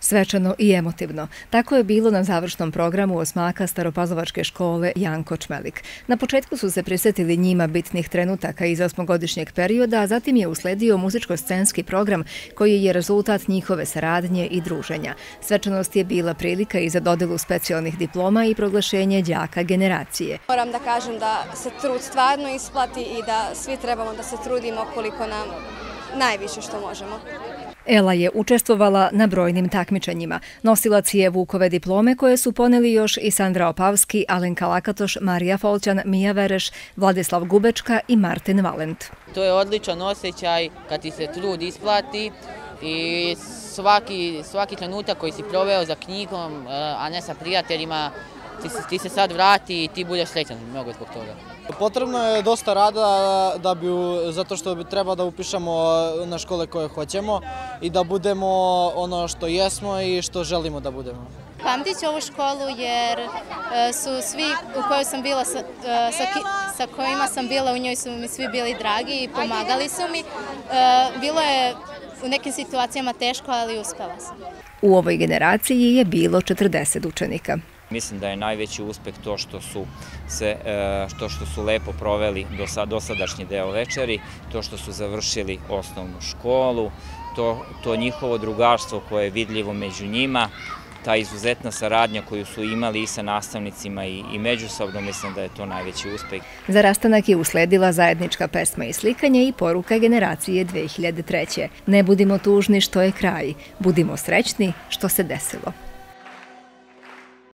Svečano i emotivno. Tako je bilo na završnom programu osmaka Staropazovačke škole Janko Čmelik. Na početku su se prisetili njima bitnih trenutaka iz osmogodišnjeg perioda, a zatim je usledio muzičko-scenski program koji je rezultat njihove saradnje i druženja. Svečanost je bila prilika i za dodelu specijalnih diploma i proglašenje đaka generacije. Moram da kažem da se trud stvarno isplati i da svi trebamo da se trudimo koliko nam najviše što možemo. Ela je učestvovala na brojnim takmičenjima. Nosilac je Vukove diplome koje su poneli još i Sandra Opavski, Alenka Lakatoš, Marija Folćan, Mija Vereš, Vladislav Gubečka i Martin Valent. To je odličan osjećaj kad ti se trud isplati i svaki, svaki trenutak koji si proveo za knjigom, a ne sa prijateljima, ti, ti se sad vrati i ti budeš srećan mnogo zbog toga. Potrebno je dosta rada da bi, zato što bi treba da upišemo na škole koje hoćemo i da budemo ono što jesmo i što želimo da budemo. Pamtit ću ovu školu jer e, su svi u kojoj sam bila, sa, e, sa, sa kojima sam bila, u njoj su mi svi bili dragi i pomagali su mi. E, bilo je u nekim situacijama teško, ali uspela sam. U ovoj generaciji je bilo 40 učenika. Mislim da je najveći uspeh to što su se to što su lepo proveli do dosadašnji deo večeri, to što su završili osnovnu školu, to to njihovo drugarstvo koje je vidljivo među njima, ta izuzetna saradnja koju su imali i sa nastavnicima i, i međusobno, mislim da je to najveći uspeh. Za rastanak je usledila zajednička pesma i slikanje i poruka generacije 2003. Ne budimo tužni što je kraj, budimo srećni što se desilo.